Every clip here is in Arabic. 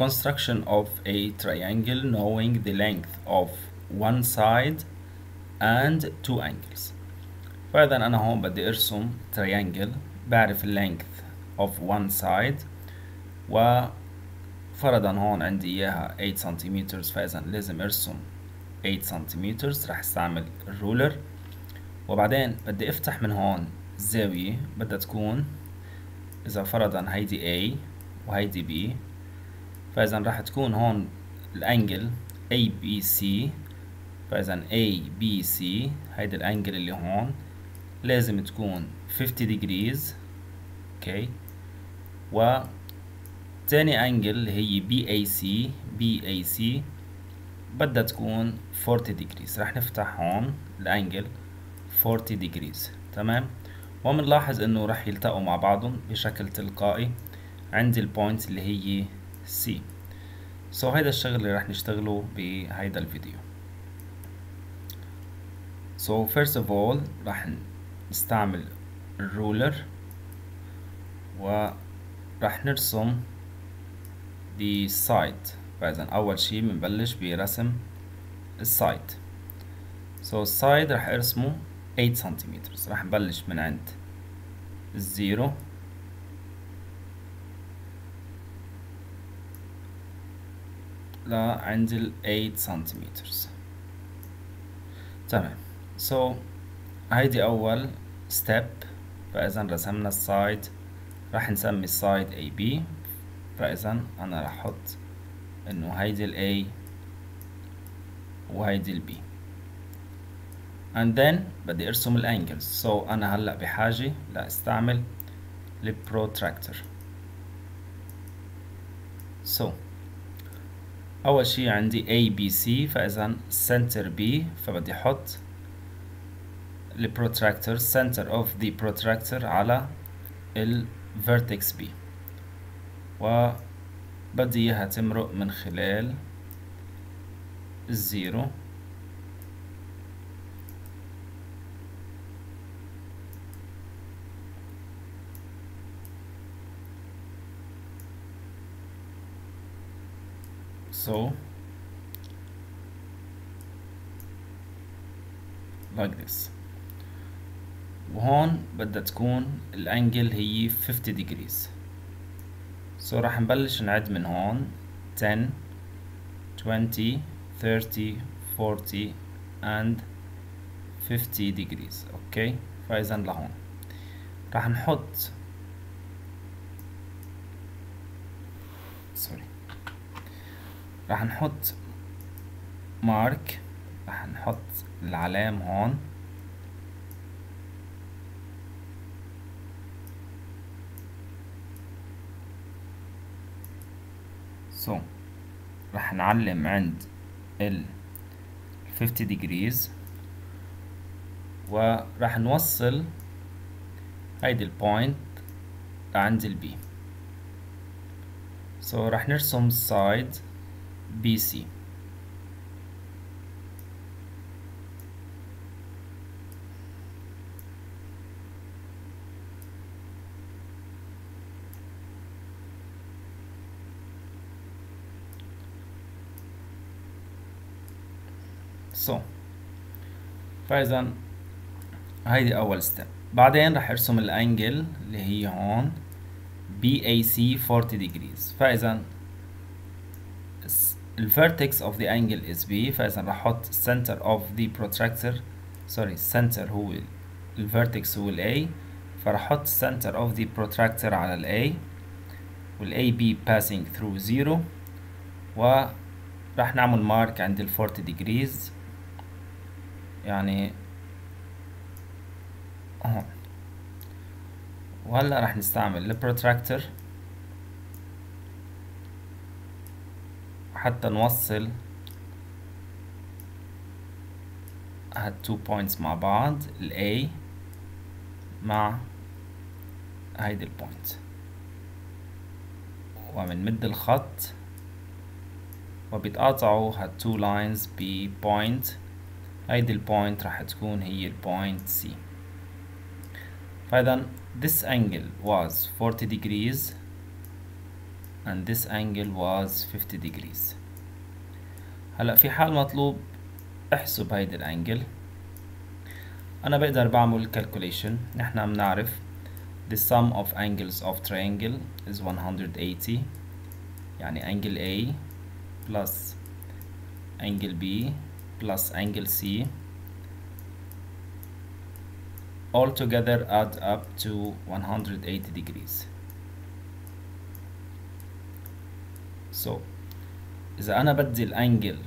construction of a triangle knowing the length of one side and two angles. فإذا أنا هون بدي أرسم triangle بعرف length of one side وفرضا هون عندي إياها 8 سنتيمتر فإذا لازم أرسم 8 سنتيمتر رح أستعمل الرولر وبعدين بدي أفتح من هون الزاوية بدها تكون إذا فرضا هيدي A وهيدي B فإذا راح تكون هون الأنجل ABC فإذا ABC هيدي الأنجل اللي هون لازم تكون 50 degrees. أوكي و تاني أنجل اللي هي BAC BAC بدها تكون 40 degrees. راح نفتح هون الأنجل 40 degrees. تمام؟ ومنلاحظ إنه راح يلتقوا مع بعضهم بشكل تلقائي. عند ال point اللي هي C so هيدا الشغل اللي راح نشتغله بهيدا الفيديو. So first of all راح نستعمل ال ruler وراح نرسم the side فإذا أول شي بنبلش برسم ال side so ال side راح أرسمه 8 سنتيمتر راح نبلش من عند ال zero لعند ال 8 سنتيمتر تمام. so so, هيدي أول step فإذا رسمنا ال side راح نسمي ال side AB فإذا أنا راح أحط إنه هيدي ال A وهيدي ال B. And then بدي أرسم ال angles so أنا هلأ بحاجة لاستعمل ال protractor so أول شي عندي A B C فإذا center B فبدي أحط ال protractor center of the protractor على ال vertex B. وبدي إياها تمرق من خلال الزيرو so like this. وهون بدها تكون الانجل هي 50 degrees. So راح نبلش نعد من هون 10 20 30 40 and 50 degrees. أوكي فاذا لهون. راح نحط راح نحط مارك راح نحط العلام هون. so so, راح نعلم عند ال 50 degrees وراح نوصل هيدي ال point لعند ال B so so, راح نرسم side BC so فاذا هيدي أول step بعدين راح أرسم ال angle اللي هي هون BAC 40 degrees. فاذا ال vertex of the angle is B فإذا راح أحط center of the protractor. Sorry center هو ال vertex هو ال A. فراح أحط center of the protractor على ال A. وال AB passing through zero. وراح نعمل mark عند ال 40 degrees. يعني أهو. وهلا راح نستعمل ال protractor حتى نوصل هاد two points مع بعض ال A مع هيدي ال point وبنمد الخط وبيتقاطعوا هاد two lines ب point هيدي ال point راح تكون هي ال point C. فإذا this angle was 40 degrees and this angle was 50 degrees هلا في حال مطلوب احسب هيدي الانجل انا بقدر بعمل calculation نحن بنعرف the sum of angles of triangle is 180 يعني angle A plus angle B plus angle C all together add up to 180 degrees So إذا أنا بدي الأنجل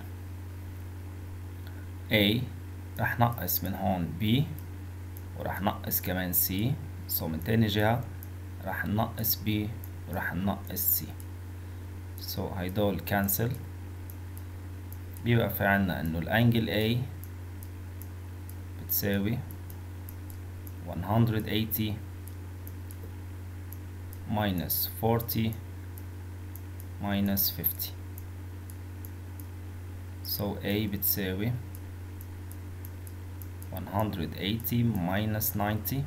A رح نقص من هون B ورح نقص كمان C. So من تاني جهة رح نقص B ورح نقص C. So هيدول cancel. بيبقى في عنا إنه الأنجل A بتساوي 180 minus 40 minus 50 so A بتساوي 180 minus 90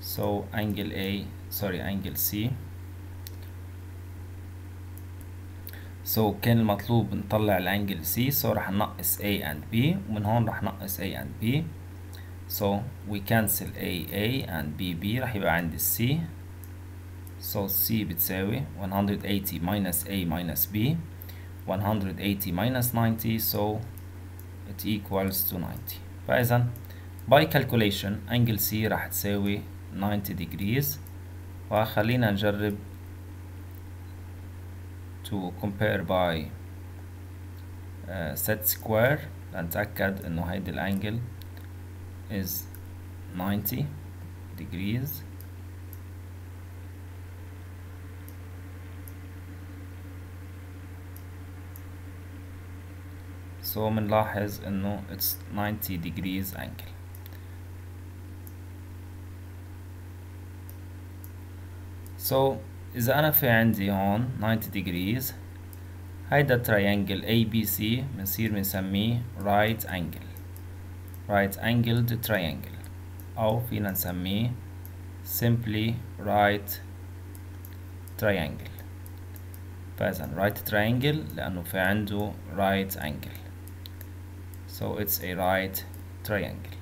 so angle A sorry angle C so كان المطلوب نطلع الانجل C so رح نقص A and B ومن هون رح نقص A and B so we cancel A A and B B رح يبقى عندي C so C بتساوي 180 minus A minus B 180 minus 90 so it equals to 90 فإذا by calculation angle C راح تساوي 90 degrees وخلينا نجرب to compare by uh, set square لنتأكد إنه هيدي الانجل is 90 degrees So بنلاحظ انه it's 90 degrees angle so إذا أنا في عندي هون 90 degrees هيدا triangle ABC بنصير بنسميه right angle right angled triangle أو فينا نسميه simply right triangle فإذا right triangle لأنه في عنده right angle so it's a right triangle